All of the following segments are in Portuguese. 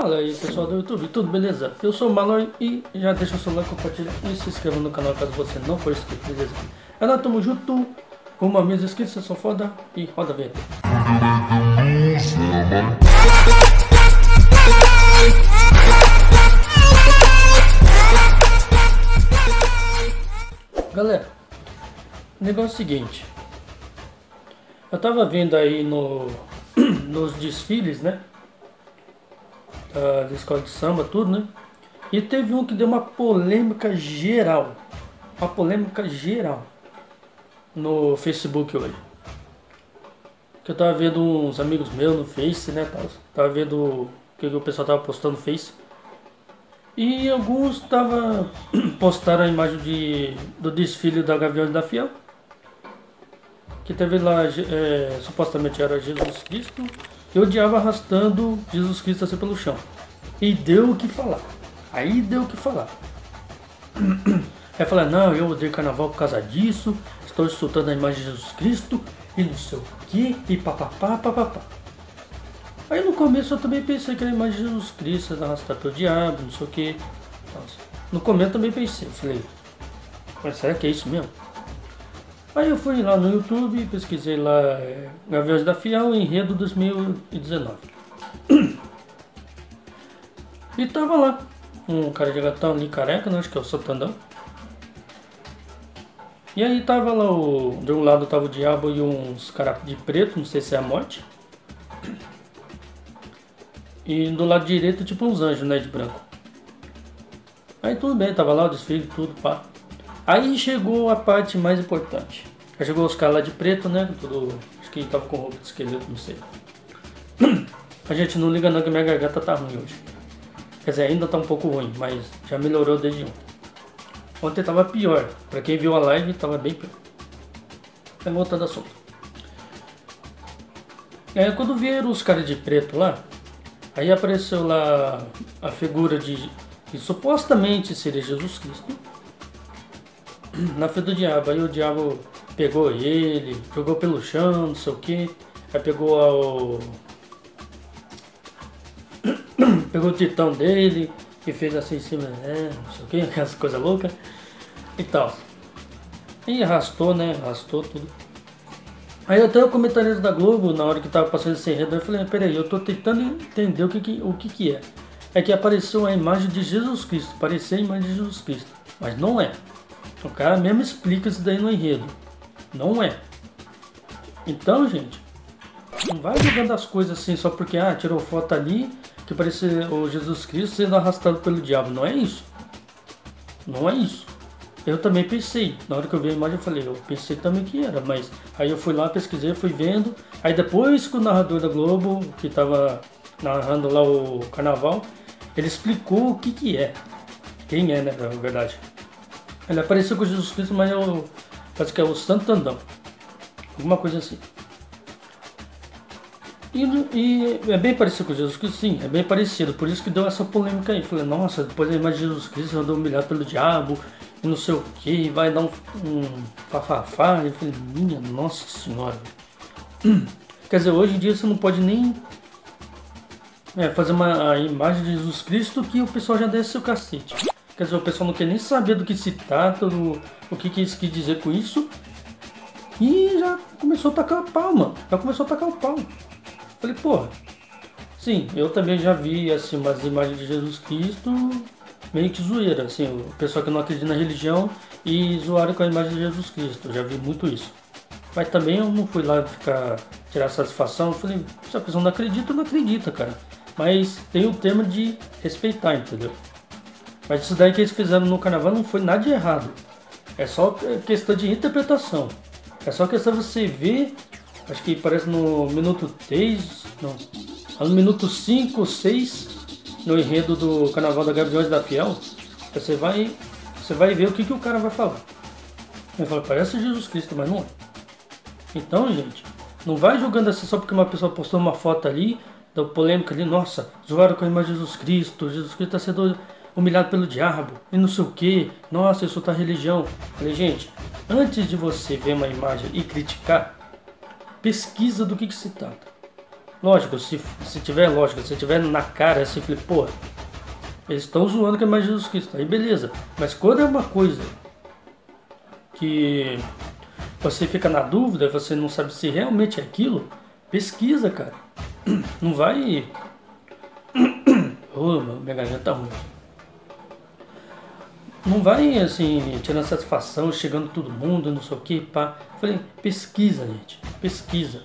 Fala aí pessoal do YouTube, tudo beleza? Eu sou o Malor e já deixa o seu like, compartilha e se inscreva no canal caso você não for inscrito, beleza? É nós tamo junto, com uma mesa inscritos, eu sou foda e roda a. Galera, o negócio é o seguinte, eu tava vendo aí no, nos desfiles, né? Das escolas de samba, tudo, né? E teve um que deu uma polêmica geral. Uma polêmica geral no Facebook hoje. Que eu tava vendo uns amigos meus no Face, né? Tava vendo o que o pessoal tava postando no Face. E alguns tava postaram a imagem de, do desfile da Gaviões da Fiel que teve lá, é, supostamente era Jesus Cristo, e o diabo arrastando Jesus Cristo assim pelo chão. E deu o que falar. Aí deu o que falar. Aí fala, não, eu odeio carnaval por causa disso, estou insultando a imagem de Jesus Cristo, e não sei o que, e papapá, papapá. Aí no começo eu também pensei que era a imagem de Jesus Cristo, arrastada pelo diabo, não sei o que. No começo eu também pensei, falei, mas será que é isso mesmo? Aí eu fui lá no YouTube, pesquisei lá é, Gaviões da Fiel, enredo 2019. E tava lá, um cara de gatão ali careca, né, acho que é o Santandão. E aí tava lá, o, de um lado tava o diabo e uns caras de preto, não sei se é a morte. E do lado direito tipo uns anjos, né, de branco. Aí tudo bem, tava lá o desfile, tudo, pá. Aí chegou a parte mais importante. Aí chegou os caras lá de preto, né? Tudo, acho que tava com roupa de esqueleto, não sei. A gente não liga não que minha garganta tá ruim hoje. Quer dizer, ainda tá um pouco ruim, mas já melhorou desde ontem. Ontem tava pior. Pra quem viu a live, tava bem pior. Aí voltando ao assunto. Aí quando vieram os caras de preto lá, aí apareceu lá a figura de que supostamente seria Jesus Cristo na frente do diabo. Aí o diabo pegou ele, jogou pelo chão, não sei o que. Aí pegou o. pegou o titão dele e fez assim em cima, né? Não sei o que, aquelas coisas loucas e tal. E arrastou, né? Arrastou tudo. Aí até o comentarista da Globo, na hora que tava passando esse enredo, eu falei, peraí, eu tô tentando entender o que, que, o que, que é. É que apareceu a imagem de Jesus Cristo, parecia a imagem de Jesus Cristo, mas não é. O cara mesmo explica isso daí no enredo. Não é. Então, gente, não vai jogando as coisas assim só porque ah, tirou foto ali que parece o Jesus Cristo sendo arrastado pelo diabo. Não é isso. Não é isso. Eu também pensei. Na hora que eu vi a imagem eu falei, eu pensei também que era, mas aí eu fui lá, pesquisei, fui vendo. Aí depois que o narrador da Globo, que estava narrando lá o carnaval, ele explicou o que que é. Quem é, né, na verdade. Ele apareceu com Jesus Cristo, mas eu acho que é o Santandão. Alguma coisa assim. E, e, é bem parecido com Jesus Cristo, sim, é bem parecido. Por isso que deu essa polêmica aí. Falei, nossa, depois a imagem de Jesus Cristo andou humilhado pelo diabo e não sei o que, vai dar um, um fafafá. Eu falei, minha nossa senhora. Quer dizer, hoje em dia você não pode nem é, fazer uma imagem de Jesus Cristo que o pessoal já desce o cacete. Quer dizer, o pessoal não quer nem saber do que se trata, do, o que, que isso quis dizer com isso. E já começou a tacar o pau, mano. Já começou a tacar o pau. Falei, porra. Sim, eu também já vi assim, umas imagens de Jesus Cristo meio que zoeira, assim, o pessoal que não acredita na religião e zoaram com a imagem de Jesus Cristo. Eu já vi muito isso. Mas também eu não fui lá ficar tirar satisfação. Eu falei, se a pessoa não acredita, não acredita, cara. Mas tem o tema de respeitar, entendeu? Mas isso daí que eles fizeram no carnaval não foi nada de errado. É só questão de interpretação. É só questão de você ver, acho que parece no minuto 3, não, no minuto 5 ou 6, no enredo do carnaval da Gaviões da Fiel, você vai, você vai ver o que, que o cara vai falar. Ele fala, parece Jesus Cristo, mas não é. Então, gente, não vai julgando assim só porque uma pessoa postou uma foto ali, da polêmica ali, nossa, zoaram com a imagem de Jesus Cristo, Jesus Cristo está sendo humilhado pelo diabo e não sei o que. Nossa, isso tá religião. Falei, gente, antes de você ver uma imagem e criticar, pesquisa do que, que se trata. Lógico, se, se tiver lógica, se tiver na cara assim, falei, pô, eles estão zoando que é mais Jesus Cristo. Aí beleza. Mas quando é uma coisa que você fica na dúvida, você não sabe se realmente é aquilo, pesquisa, cara. Não vai. oh, minha garganta tá ruim. Não vai assim, tirando satisfação, chegando todo mundo, não sei o que, pá. Falei, pesquisa, gente. Pesquisa.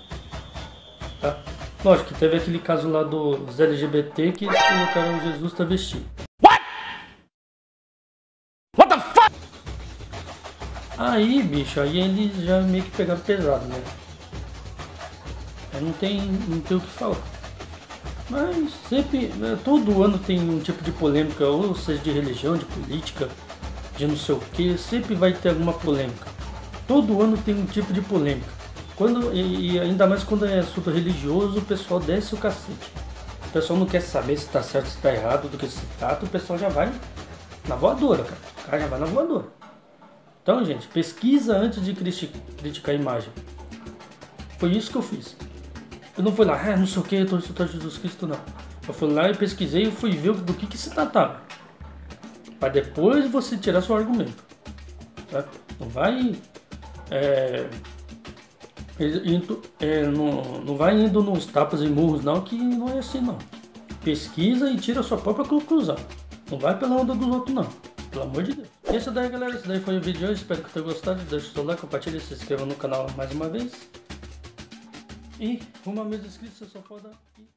Tá? Lógico que teve aquele caso lá dos LGBT que eles colocaram Jesus travesti. What? What the fuck? Aí, bicho, aí eles já meio que pegaram pesado, né? Aí não tem, não tem o que falar. Mas sempre, né, todo ano tem um tipo de polêmica, ou seja de religião, de política, de não sei o que, sempre vai ter alguma polêmica. Todo ano tem um tipo de polêmica. Quando, e, ainda mais quando é assunto religioso, o pessoal desce o cacete. O pessoal não quer saber se está certo, se está errado, do que se trata, o pessoal já vai na voadora, cara. O cara já vai na voadora. Então, gente, pesquisa antes de criticar a imagem. Foi isso que eu fiz. Eu não fui lá, ah, não sei o que, eu estou Jesus Cristo, não. Eu fui lá e pesquisei e fui ver do que, que se tratava. Para depois você tirar seu argumento. Tá? Não vai. É, indo, é, não, não vai indo nos tapas e murros, não, que não é assim, não. Pesquisa e tira sua própria conclusão. Não vai pela onda dos outros, não. Pelo amor de Deus. E isso daí, galera. Esse daí foi o vídeo de hoje. Espero que tenham gostado. Deixe o seu like, compartilhe, se inscreva no canal mais uma vez. E rumo a mil inscritos, eu sou foda. E...